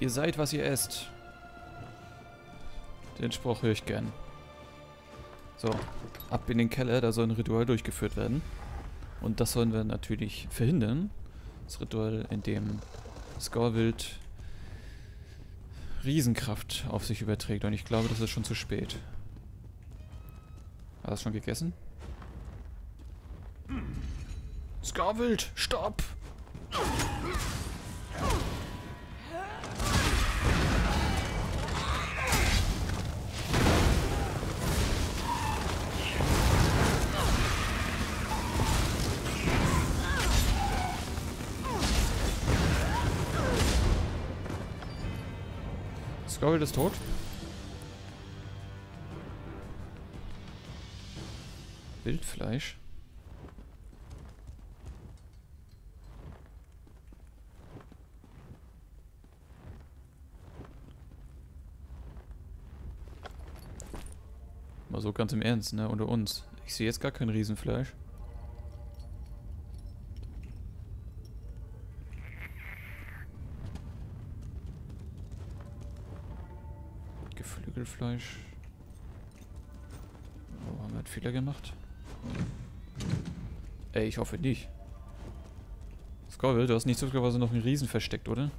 Ihr seid, was ihr esst. Den Spruch höre ich gern. So, ab in den Keller, da soll ein Ritual durchgeführt werden. Und das sollen wir natürlich verhindern. Das Ritual, in dem Scorwild Riesenkraft auf sich überträgt. Und ich glaube, das ist schon zu spät. Hast du schon gegessen? Scorwild, stopp! Scorwild ist tot. Wildfleisch. Mal so ganz im Ernst, ne? Unter uns. Ich sehe jetzt gar kein Riesenfleisch. Geflügelfleisch. Oh, haben wir einen Fehler gemacht? Ey, ich hoffe nicht. Scorville, du hast nicht zufälligerweise noch einen Riesen versteckt, oder?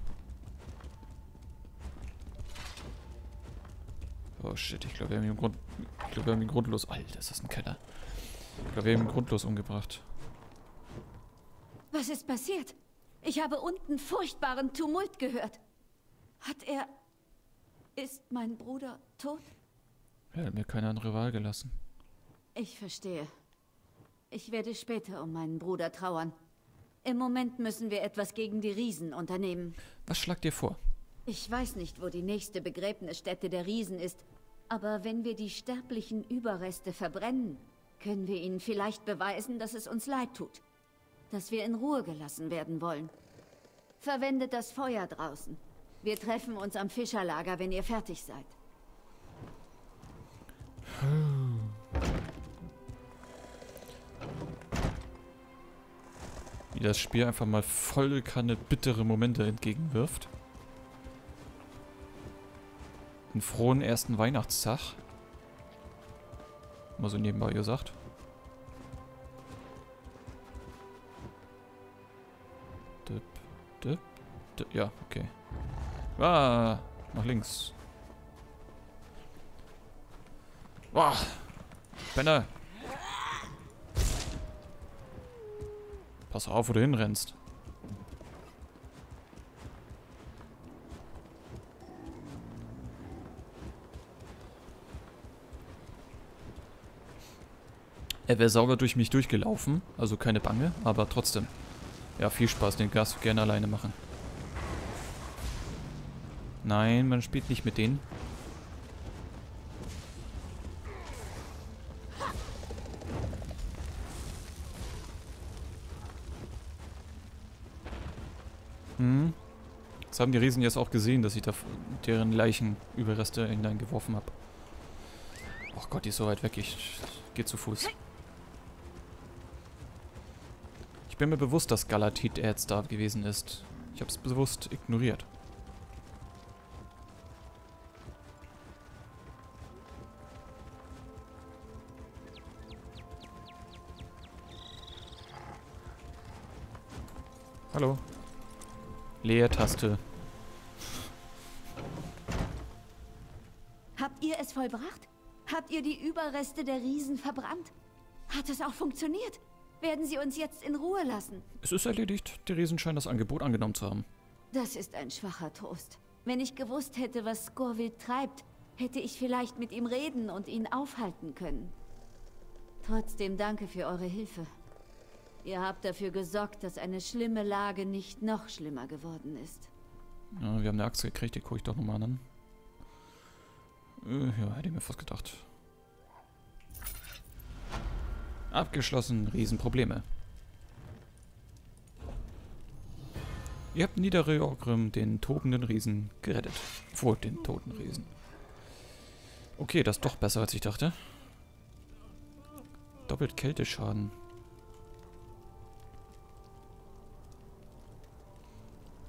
Oh shit, ich glaube, wir haben ihn Grund. Ich glaube, wir haben ihn grundlos. Alter, ist das ein Keller. Ich glaube, wir haben ihn grundlos umgebracht. Was ist passiert? Ich habe unten furchtbaren Tumult gehört. Hat er. Ist mein Bruder tot? Er hat mir keine andere Wahl gelassen. Ich verstehe. Ich werde später um meinen Bruder trauern. Im Moment müssen wir etwas gegen die Riesen unternehmen. Was schlagt ihr vor? Ich weiß nicht, wo die nächste Begräbnisstätte der Riesen ist, aber wenn wir die sterblichen Überreste verbrennen, können wir ihnen vielleicht beweisen, dass es uns leid tut. Dass wir in Ruhe gelassen werden wollen. Verwendet das Feuer draußen. Wir treffen uns am Fischerlager, wenn ihr fertig seid. Wie das Spiel einfach mal volle Kanne bittere Momente entgegenwirft. Einen frohen ersten Weihnachtstag. Mal so nebenbei gesagt. Ja, okay. Ah, nach links. Boah. Penner. Pass auf, wo du hinrennst. Er wäre sauber durch mich durchgelaufen, also keine Bange, aber trotzdem. Ja, viel Spaß, den Gas gerne alleine machen. Nein, man spielt nicht mit denen. Das haben die Riesen jetzt auch gesehen, dass ich da deren Leichenüberreste hineingeworfen habe. Ach Gott, die ist so weit weg. Ich gehe zu Fuß. Ich bin mir bewusst, dass Galatit jetzt da gewesen ist. Ich habe es bewusst ignoriert. Hallo. Leertaste. Habt ihr es vollbracht? Habt ihr die Überreste der Riesen verbrannt? Hat es auch funktioniert? Werden sie uns jetzt in Ruhe lassen? Es ist erledigt. Die Riesen scheinen das Angebot angenommen zu haben. Das ist ein schwacher Trost. Wenn ich gewusst hätte, was Scorwild treibt, hätte ich vielleicht mit ihm reden und ihn aufhalten können. Trotzdem danke für eure Hilfe. Ihr habt dafür gesorgt, dass eine schlimme Lage nicht noch schlimmer geworden ist. Ja, wir haben eine Axt gekriegt, die gucke ich doch nochmal an. Äh, ja, hätte ich mir fast gedacht. Abgeschlossen, Riesenprobleme. Ihr habt Niederreorgrim, den tobenden Riesen, gerettet. Vor den toten Riesen. Okay, das ist doch besser, als ich dachte. Doppelt Kälteschaden.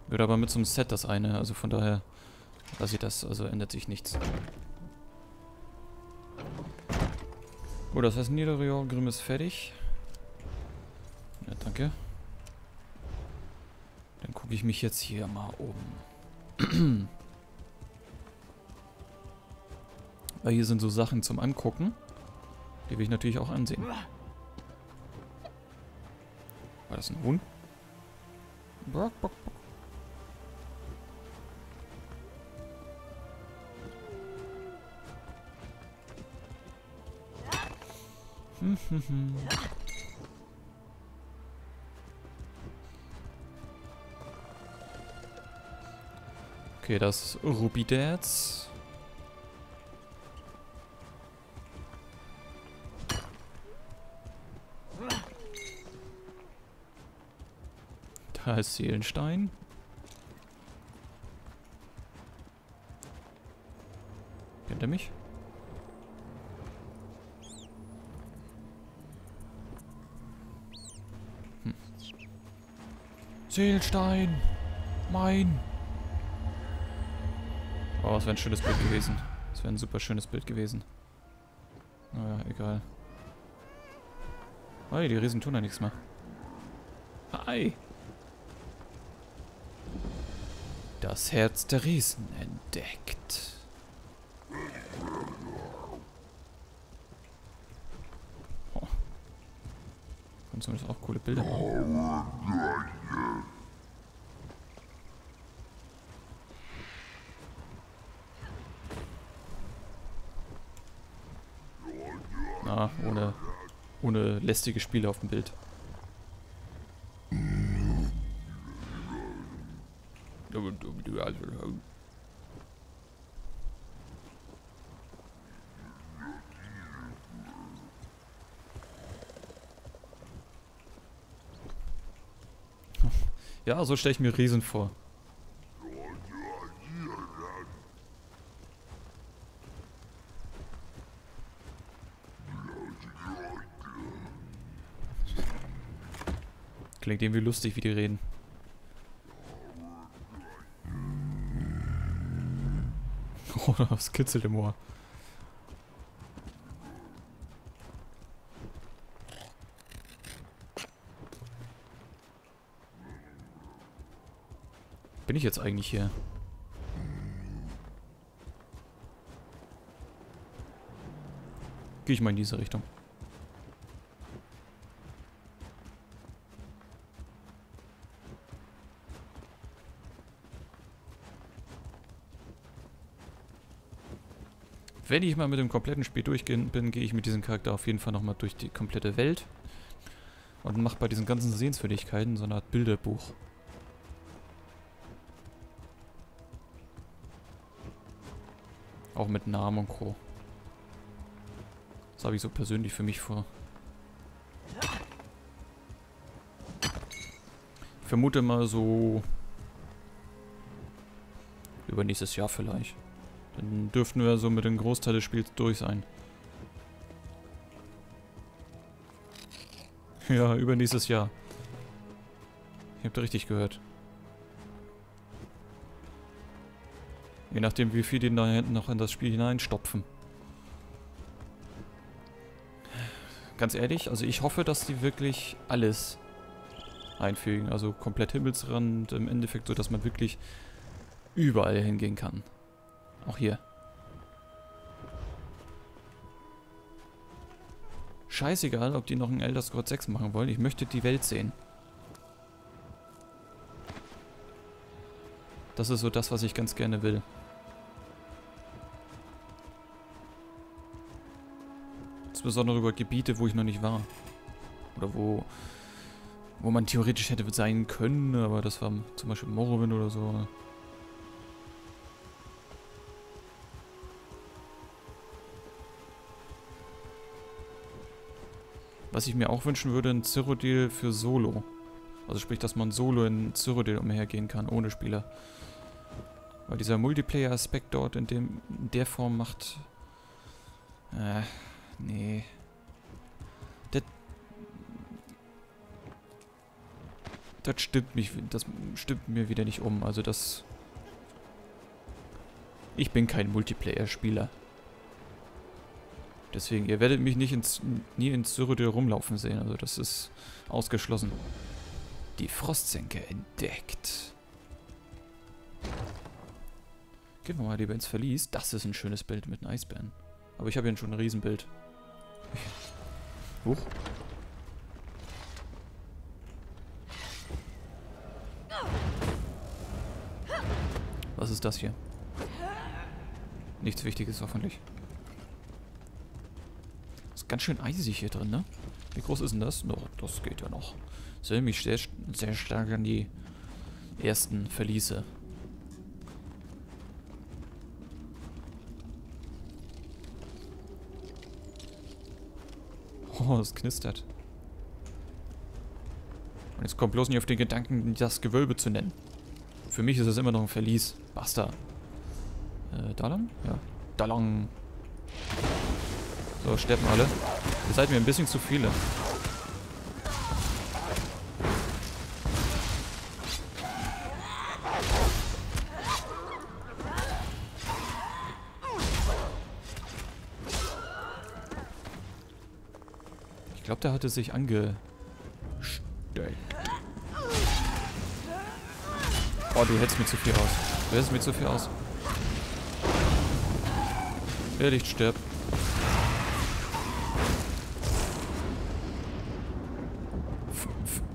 Wird aber mit so einem Set das eine, also von daher Lass ich das, also ändert sich nichts. Gut, das heißt Niederreal ist fertig. Ja, danke. Dann gucke ich mich jetzt hier mal um. Weil hier sind so Sachen zum Angucken. Die will ich natürlich auch ansehen. War das ein Huhn? Bock, bock, bock. Okay, das Ruby Dads. Da ist Seelenstein. Kennt er mich? Seelenstein! Mein! Oh, das wäre ein schönes Bild gewesen. Das wäre ein super schönes Bild gewesen. Naja, egal. Hey, die Riesen tun ja nichts mehr. Hi! Das Herz der Riesen entdeckt. Kommen zumindest auch coole Bilder. Na, ohne, ohne lästige Spiele auf dem Bild. Ja, so stelle ich mir Riesen vor. Klingt irgendwie lustig, wie die reden. Oh, das kitzelt im Ohr. Bin ich jetzt eigentlich hier? Gehe ich mal in diese Richtung. Wenn ich mal mit dem kompletten Spiel durchgehen bin, gehe ich mit diesem Charakter auf jeden Fall nochmal durch die komplette Welt. Und mache bei diesen ganzen Sehenswürdigkeiten so eine Art Bilderbuch. Auch mit Namen und Co. Das habe ich so persönlich für mich vor. Ich vermute mal so übernächstes Jahr vielleicht. Dann dürften wir so mit dem Großteil des Spiels durch sein. Ja, übernächstes Jahr. Ihr habt richtig gehört. Je nachdem, wie viel die da hinten noch in das Spiel hineinstopfen. Ganz ehrlich, also ich hoffe, dass die wirklich alles einfügen. Also komplett Himmelsrand im Endeffekt, so dass man wirklich überall hingehen kann. Auch hier. Scheißegal, ob die noch ein Elder Scrolls 6 machen wollen. Ich möchte die Welt sehen. Das ist so das, was ich ganz gerne will. Insbesondere über Gebiete, wo ich noch nicht war. Oder wo, wo man theoretisch hätte sein können, aber das war zum Beispiel Morrowind oder so. Was ich mir auch wünschen würde, ein Cyrodiil für Solo. Also sprich, dass man solo in Cyrodiil umhergehen kann, ohne Spieler. Weil dieser Multiplayer-Aspekt dort in, dem, in der Form macht... Äh, nee. Das... Das stimmt mich, das stimmt mir wieder nicht um. Also das... Ich bin kein Multiplayer-Spieler. Deswegen, ihr werdet mich nicht ins, nie ins Cyrodiil rumlaufen sehen. Also das ist ausgeschlossen. Die Frostsenke entdeckt. Gehen wir mal lieber ins Verlies. Das ist ein schönes Bild mit einem Eisbären. Aber ich habe hier schon ein Riesenbild. Huch. Was ist das hier? Nichts Wichtiges hoffentlich. Ist ganz schön eisig hier drin, ne? Wie groß ist denn das? No, das geht ja noch. Erinnert mich sehr, sehr stark an die ersten Verliese. Oh, es knistert. Und jetzt kommt bloß nicht auf den Gedanken, das Gewölbe zu nennen. Für mich ist es immer noch ein Verlies. Basta. Äh, da lang? Ja. Da lang. So, sterben alle. Ihr seid mir ein bisschen zu viele. Der hatte sich angestellt. Oh, du hältst mir zu viel aus. Du hältst mir zu viel aus. Irrlicht stirbt.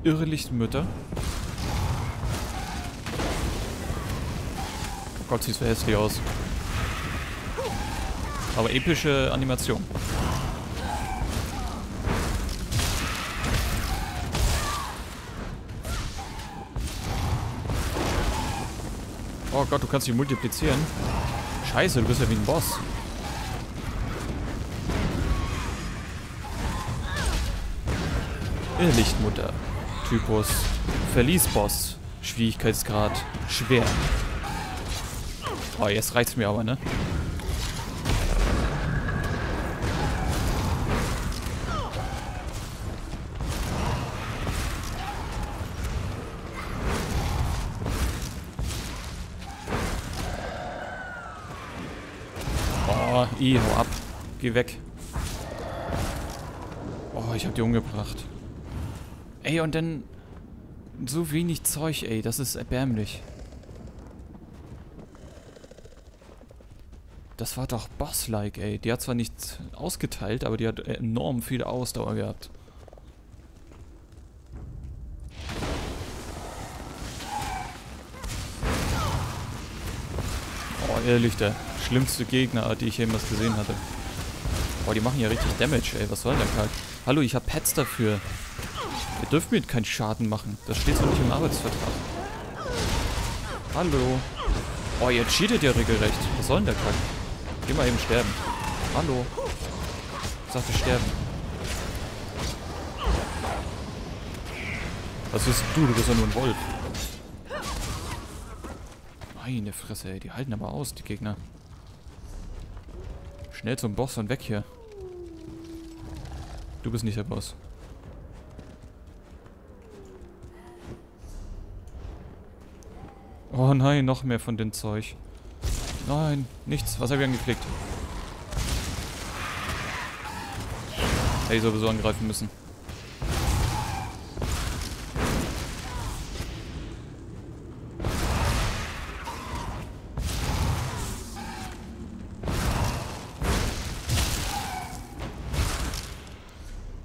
Irrlichtmütter. Oh Gott, sieht so hässlich aus. Aber epische Animation. Oh Gott, du kannst dich multiplizieren. Scheiße, du bist ja wie ein Boss. Irrlichtmutter. Typus Verliesboss. Schwierigkeitsgrad schwer. Oh, jetzt reicht's mir aber, ne? Oh, i, hau ab. Geh weg. Oh, ich hab die umgebracht. Ey, und dann so wenig Zeug, ey. Das ist erbärmlich. Das war doch Boss-like, ey. Die hat zwar nichts ausgeteilt, aber die hat enorm viel Ausdauer gehabt. Oh, ehrlich, der schlimmste Gegner, die ich jemals gesehen hatte. Boah, die machen ja richtig Damage, ey. Was soll denn der Kack? Hallo, ich hab Pets dafür. Ihr dürft mir keinen Schaden machen. Das steht so nicht im Arbeitsvertrag. Hallo. Oh, ihr cheatet ja regelrecht. Was soll denn der Kack? Geh mal eben sterben. Hallo. Ich sagte sterben. Was bist du? Du bist ja nur ein Wolf. Meine Fresse, ey. Die halten aber aus, die Gegner. Schnell zum Boss und weg hier. Du bist nicht der Boss. Oh nein, noch mehr von dem Zeug. Nein, nichts. Was habe ich angeklickt? Hätte ich sowieso angreifen müssen.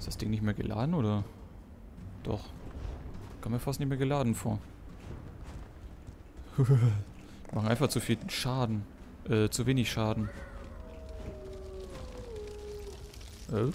Das Ding nicht mehr geladen oder? Doch. Kommt mir fast nicht mehr geladen vor. Machen einfach zu viel Schaden. Äh, zu wenig Schaden. Äh?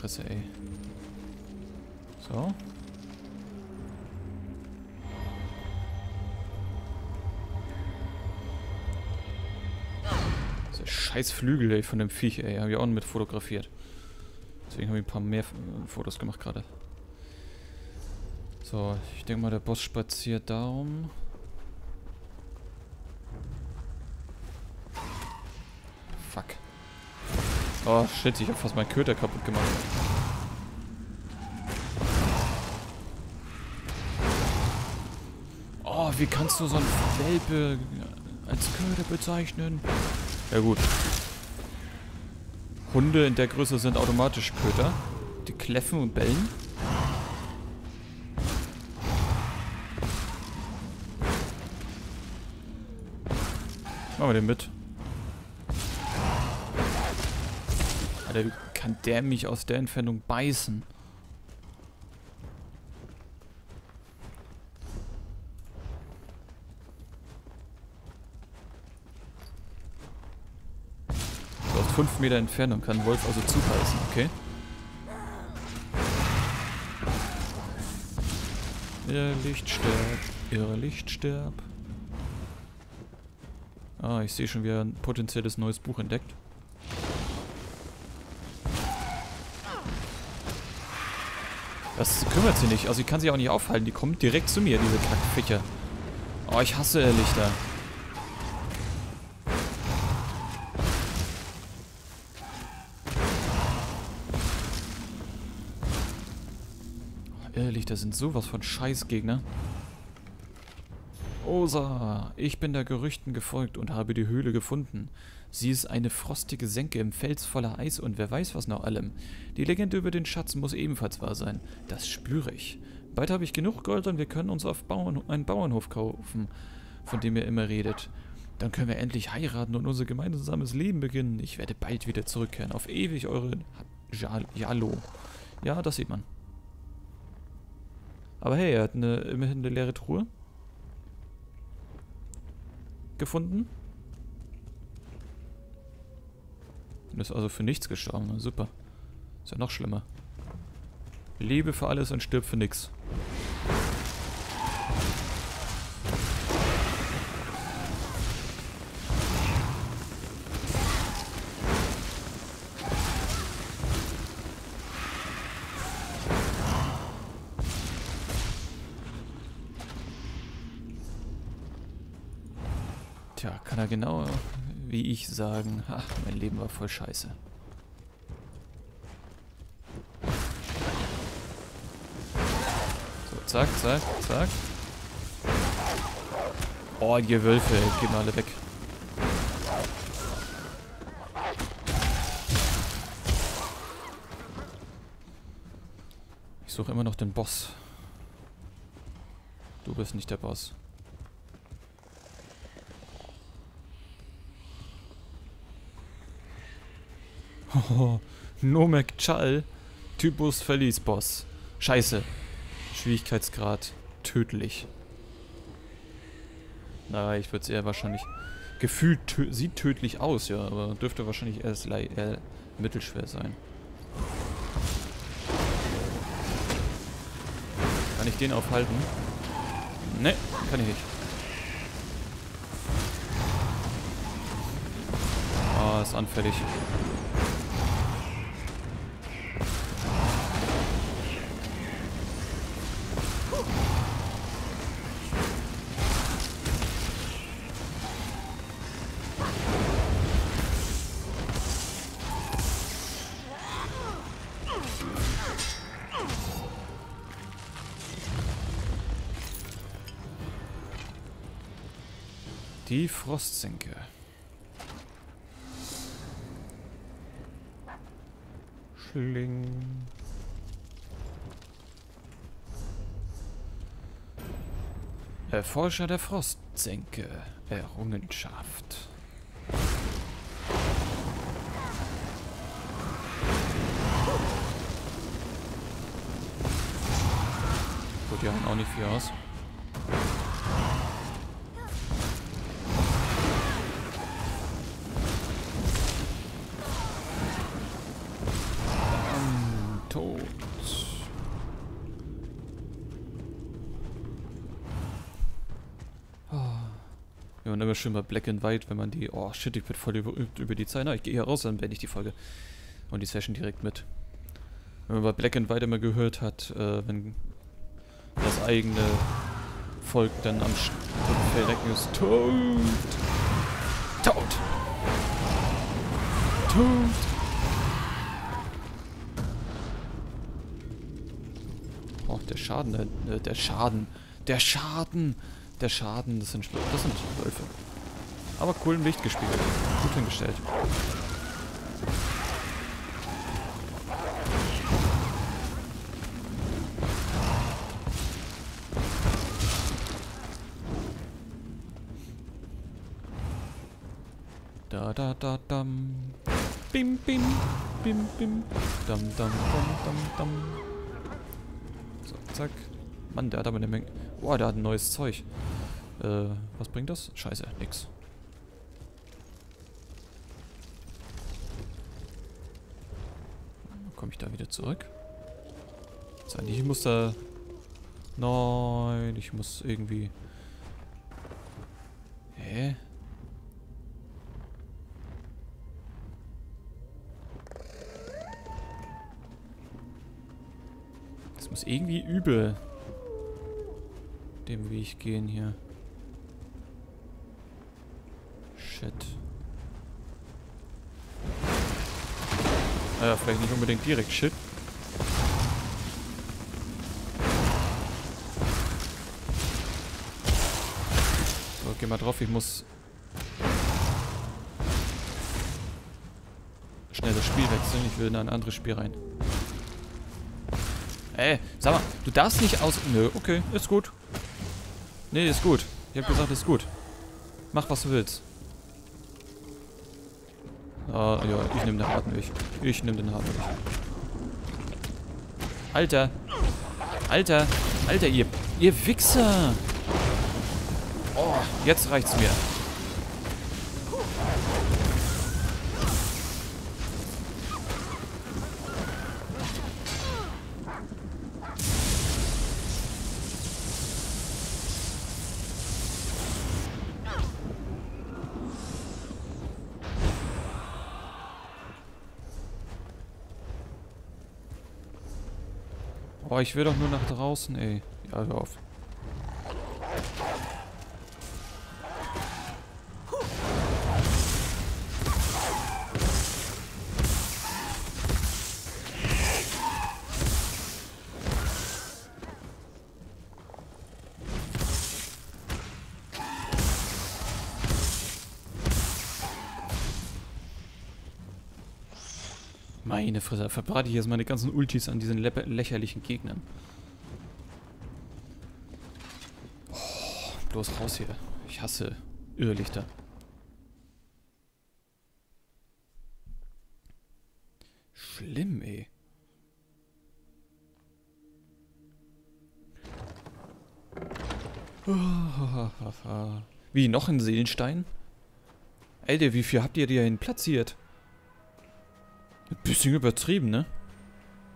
Fresse, ey. So. scheiß Flügel, ey, von dem Viech, ey. Habe ich auch mit fotografiert. Deswegen habe ich ein paar mehr äh, Fotos gemacht gerade. So, ich denke mal, der Boss spaziert da Oh, shit, ich habe fast meinen Köter kaputt gemacht. Oh, wie kannst du so einen Welpe als Köder bezeichnen? Ja gut. Hunde in der Größe sind automatisch Köter. Die kläffen und bellen. Machen wir den mit. Alter, wie kann der mich aus der Entfernung beißen? Aus 5 Meter Entfernung kann Wolf also zubeißen, okay? Ihr Lichtsterb, ihre Lichtsterb. Ah, ich sehe schon wieder ein potenzielles neues Buch entdeckt. Das kümmert sie nicht. Also ich kann sie auch nicht aufhalten. Die kommt direkt zu mir, diese Kackviecher. Oh, ich hasse Lichter. Irrlichter sind sowas von Scheißgegner. Osa, ich bin der Gerüchten gefolgt und habe die Höhle gefunden. Sie ist eine frostige Senke im Fels voller Eis und wer weiß was noch allem. Die Legende über den Schatz muss ebenfalls wahr sein. Das spüre ich. Bald habe ich genug Gold und wir können uns auf Bauern, einen Bauernhof kaufen, von dem ihr immer redet. Dann können wir endlich heiraten und unser gemeinsames Leben beginnen. Ich werde bald wieder zurückkehren. Auf ewig eure Jalo. Ja, das sieht man. Aber hey, er hat eine, immerhin eine leere Truhe gefunden. Und ist also für nichts gestorben. Super. Ist ja noch schlimmer. Lebe für alles und stirb für nichts. Sagen, ach, mein Leben war voll scheiße. So, zack, zack, zack. Oh, die Wölfe, gehen alle weg. Ich suche immer noch den Boss. Du bist nicht der Boss. Oh, Nomek Chal. Typus Verlies Boss. Scheiße. Schwierigkeitsgrad tödlich. Na, ich würde es eher wahrscheinlich... Gefühlt tö sieht tödlich aus, ja, aber dürfte wahrscheinlich erst eher mittelschwer sein. Kann ich den aufhalten? Ne, kann ich nicht. Ah, oh, ist anfällig. Die Frostsenke. Schling. Erforscher der Frostsenke. Errungenschaft. Gut, die haben auch nicht viel aus. Immer schön mal Black and White, wenn man die... Oh shit, ich bin voll über, über die Zeit. Na, ich gehe hier raus, dann beende ich die Folge. Und die Session direkt mit. Wenn man bei Black and White immer gehört hat, äh, wenn das eigene Volk dann am Verrecken ist. Tot! Tot! Tot! Oh, der Schaden, der, der Schaden, der Schaden, der Schaden, das sind, das sind Wölfe. Aber cool im Licht gespielt. Gut hingestellt. Da da da dam. Bim bim. Bim bim. Dam dam dam dam dam. So, zack. Mann, der hat aber eine Menge. Boah, der hat ein neues Zeug. Äh, was bringt das? Scheiße, nix. Komme ich da wieder zurück? Sein, ich muss da... Nein, ich muss irgendwie... Hä? Das muss irgendwie übel dem Weg gehen hier. Shit. Naja, vielleicht nicht unbedingt direkt Shit. So, geh mal drauf, ich muss schnell das Spiel wechseln. Ich will in ein anderes Spiel rein. Ey, sag mal, du darfst nicht aus... Nö, okay, ist gut. Nee, ist gut. Ich hab gesagt, ist gut. Mach, was du willst. Ah, ja, ich nehme den harten Weg. Ich nehme den harten Weg. Alter. Alter. Alter, ihr, ihr Wichser. Oh, jetzt reicht's mir. Ich will doch nur nach draußen, ey. Ja, hör auf. Meine Fresse, verbrate ich jetzt meine ganzen Ultis an diesen lächerlichen Gegnern. Oh, bloß raus hier. Ich hasse Irrlichter. Schlimm, ey. Wie, noch ein Seelenstein? Alter, wie viel habt ihr hin platziert? Ein bisschen übertrieben, ne?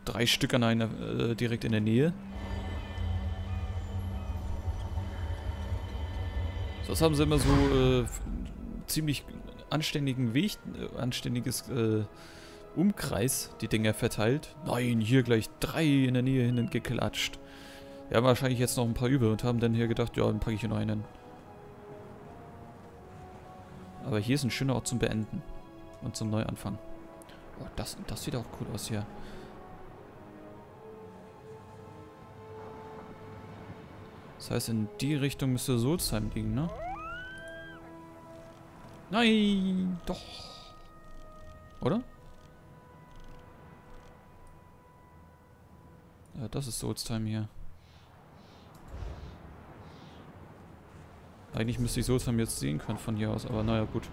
Drei Stück an einer, äh, direkt in der Nähe. Das haben sie immer so äh, ziemlich anständigen Weg, äh, anständiges äh, Umkreis, die Dinger verteilt. Nein, hier gleich drei in der Nähe hin geklatscht. Wir haben wahrscheinlich jetzt noch ein paar über und haben dann hier gedacht, ja, dann packe ich hier noch einen. Aber hier ist ein schöner Ort zum Beenden und zum Neuanfang. Oh, das, das sieht auch cool aus hier. Das heißt, in die Richtung müsste Solsheim liegen, ne? Nein, doch. Oder? Ja, das ist Solstheim hier. Eigentlich müsste ich Solsheim jetzt sehen können von hier aus, aber naja, gut.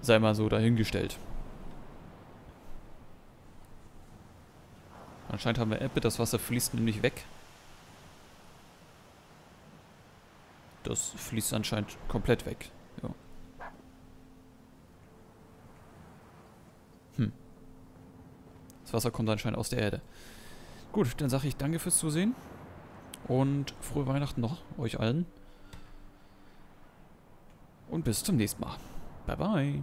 Sei mal so dahingestellt. Anscheinend haben wir Ebbe, das Wasser fließt nämlich weg. Das fließt anscheinend komplett weg. Ja. Hm. Das Wasser kommt anscheinend aus der Erde. Gut, dann sage ich danke fürs Zusehen. Und frohe Weihnachten noch, euch allen. Und bis zum nächsten Mal. Bye bye.